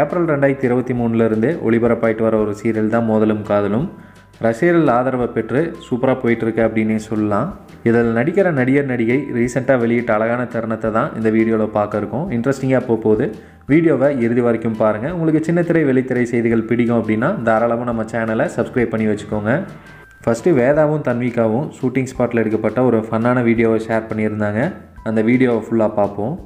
April ரெண்டாயிரத்தி இருபத்தி மூணுலேருந்து ஒளிபரப்பாயிட்டு வர ஒரு சீரியல் தான் மோதலும் காதலும். ரசிகர்கள் ஆதரவை பெற்று சூப்பராக போயிட்டுருக்கு அப்படின்னே சொல்லலாம். இதில் நடிக்கிற நடிகர் நடிகை ரீசெண்டாக வெளியிட்ட அழகான தருணத்தை தான் இந்த வீடியோவில் பார்க்க இருக்கும். இன்ட்ரெஸ்டிங்காக போக போகுது. வீடியோவை இறுதி வரைக்கும் பாருங்கள் உங்களுக்கு சின்ன திரை வெளித்திரை செய்திகள் பிடிக்கும் அப்படின்னா தாராளமாக நம்ம சேனலை சப்ஸ்கிரைப் பண்ணி வச்சுக்கோங்க. ஃபஸ்ட்டு வேதாவும் தன்விகாவும் ஷூட்டிங் ஸ்பாட்டில் எடுக்கப்பட்ட ஒரு ஃபன்னான வீடியோவை ஷேர் பண்ணியிருந்தாங்க. அந்த வீடியோவை ஃபுல்லாக பார்ப்போம்.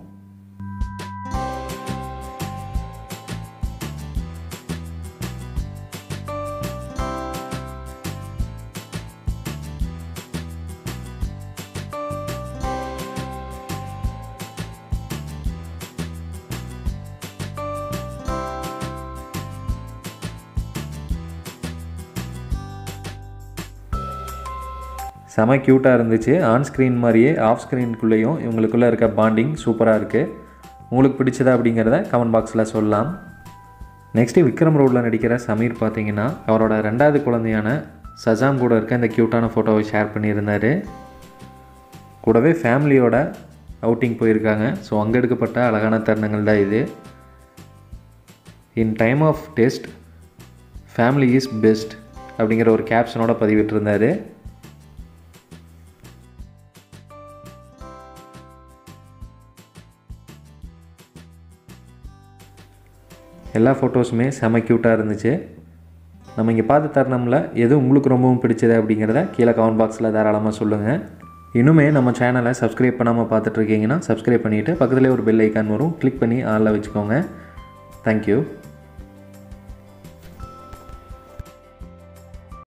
செம க்யூட்டாக இருந்துச்சு. ஆன் ஸ்க்ரீன் மாதிரியே ஆஃப் ஸ்க்ரீனுக்குள்ளேயும் இவங்களுக்குள்ளே இருக்க பாண்டிங் சூப்பராக இருக்குது உங்களுக்கு பிடிச்சதா அப்படிங்கிறத கமெண்ட் பாக்ஸில் சொல்லலாம். நெக்ஸ்ட்டு விக்ரம் ரோடில் நடிக்கிற சமீர் பார்த்தீங்கன்னா அவரோட ரெண்டாவது குழந்தையான சஜாம் கூட இருக்க இந்த க்யூட்டான ஃபோட்டோவை ஷேர் பண்ணியிருந்தார். கூடவே ஃபேமிலியோட அவுட்டிங் போயிருக்காங்க. ஸோ அங்கே எடுக்கப்பட்ட அழகான தருணங்கள் தான் இது. In time of test family is best அப்படிங்கிற ஒரு கேப்ஷனோட பதிவிட்டிருந்தார். எல்லா ஃபோட்டோஸுமே செம க்யூட்டாக இருந்துச்சு. நம்ம இங்கே பார்த்து தருணமில் எது உங்களுக்கு ரொம்பவும் பிடிச்சது அப்படிங்கிறத கீழே கமெண்ட் பாக்ஸில் தாராளமாக சொல்லுங்கள் இன்னுமே நம்ம சேனலை சப்ஸ்கிரைப் பண்ணாமல் பார்த்துட்ருக்கீங்கன்னா சப்ஸ்கிரைப் பண்ணிவிட்டு பக்கத்துலேயே ஒரு பெல் ஐக்கான் வரும். கிளிக் பண்ணி ஆளில் வச்சுக்கோங்க. தேங்க்யூ